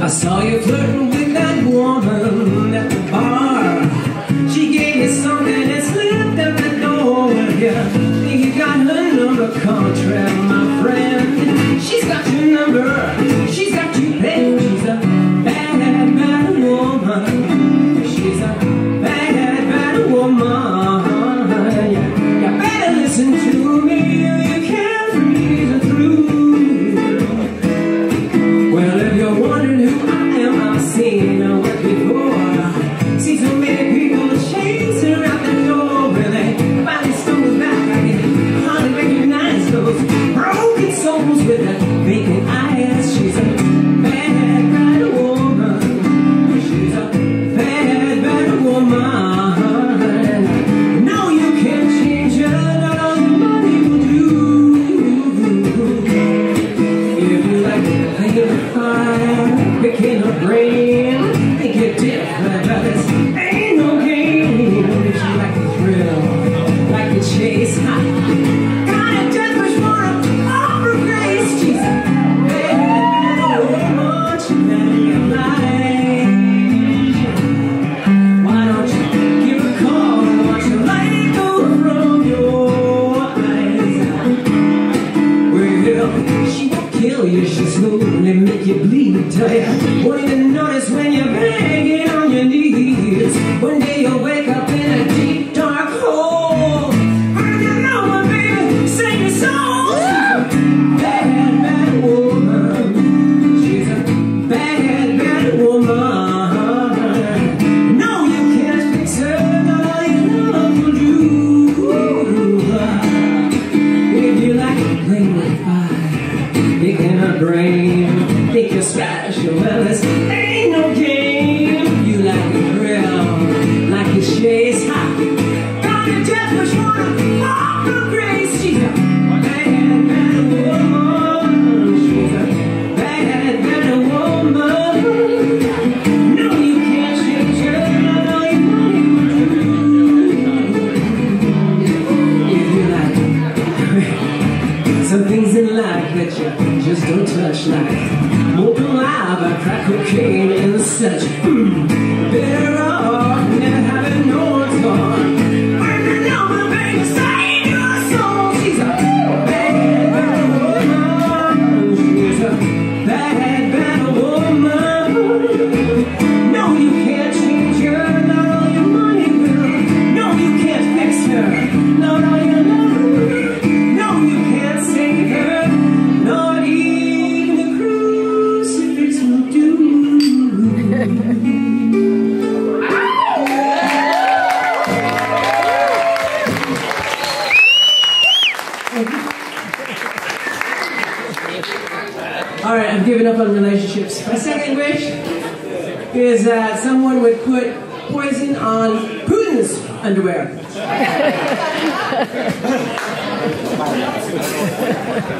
I saw you flirting with that woman at the bar. She gave you something and slipped out the door. Yeah, think you got her number contract, play the fire, picking a brain, think you're different, but this ain't no game. If you like the thrill, like the chase, ha, got a death wish for a opera grace. She's she's in Why don't you give a call? Why don't you go from your eyes? Well, she won't kill you, make bleed you won't even notice when you're begging some things in life that you just don't touch like molten lava, crack cocaine and such. Mm, All right, I'm giving up on relationships. My second wish is that someone would put poison on Putin's underwear.